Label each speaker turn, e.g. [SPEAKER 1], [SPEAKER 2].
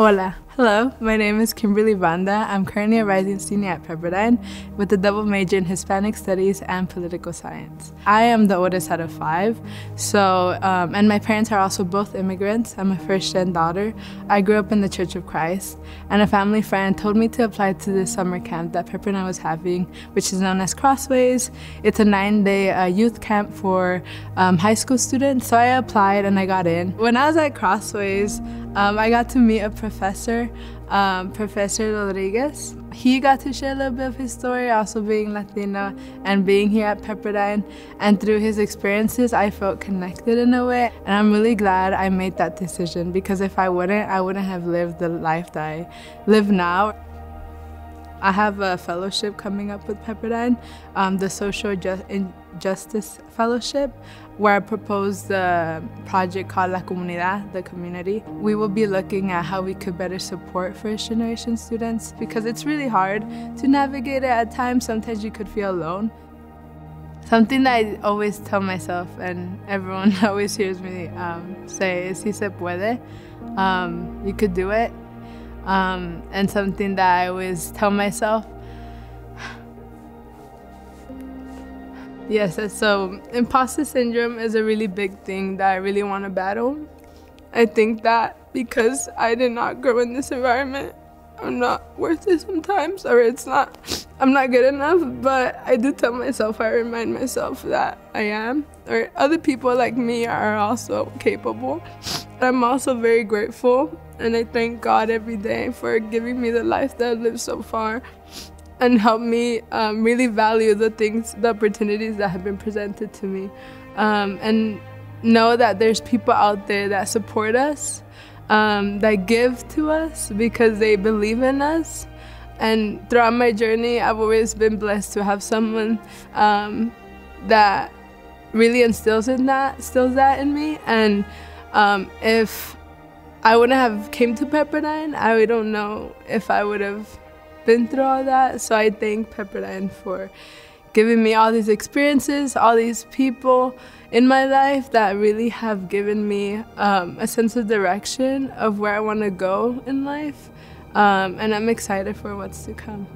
[SPEAKER 1] Hola. Hello, my name is Kimberly Banda. I'm currently a rising senior at Pepperdine with a double major in Hispanic Studies and Political Science. I am the oldest out of five, so um, and my parents are also both immigrants. I'm a first-gen daughter. I grew up in the Church of Christ, and a family friend told me to apply to the summer camp that Pepperdine was having, which is known as Crossways. It's a nine-day uh, youth camp for um, high school students. So I applied and I got in. When I was at Crossways, um, I got to meet a professor um, Professor Rodriguez. He got to share a little bit of his story, also being Latina and being here at Pepperdine. And through his experiences, I felt connected in a way. And I'm really glad I made that decision because if I wouldn't, I wouldn't have lived the life that I live now. I have a fellowship coming up with Pepperdine, um, the Social Just Justice Fellowship, where I proposed a project called La Comunidad, the community. We will be looking at how we could better support first generation students because it's really hard to navigate it at times. Sometimes you could feel alone. Something that I always tell myself, and everyone always hears me um, say, is si se puede. Um, you could do it. Um, and something that I always tell myself Yes, so imposter syndrome is a really big thing that I really want to battle. I think that because I did not grow in this environment, I'm not worth it sometimes, or it's not, I'm not good enough. But I do tell myself, I remind myself that I am, or other people like me are also capable. I'm also very grateful, and I thank God every day for giving me the life that I've lived so far and help me um, really value the things, the opportunities that have been presented to me. Um, and know that there's people out there that support us, um, that give to us because they believe in us. And throughout my journey, I've always been blessed to have someone um, that really instills in that, instills that in me. And um, if I wouldn't have came to Pepperdine, I don't know if I would have been through all that. So I thank Pepperdine for giving me all these experiences, all these people in my life that really have given me um, a sense of direction of where I want to go in life. Um, and I'm excited for what's to come.